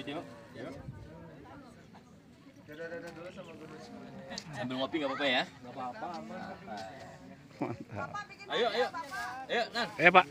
video. Yuk. Dadah-dadah dulu sama guru Sambil ngopi nggak apa-apa ya? Nggak apa-apa, aman. Mantap. Ayo, ayo. Ayo, Nan. Eh, Pak.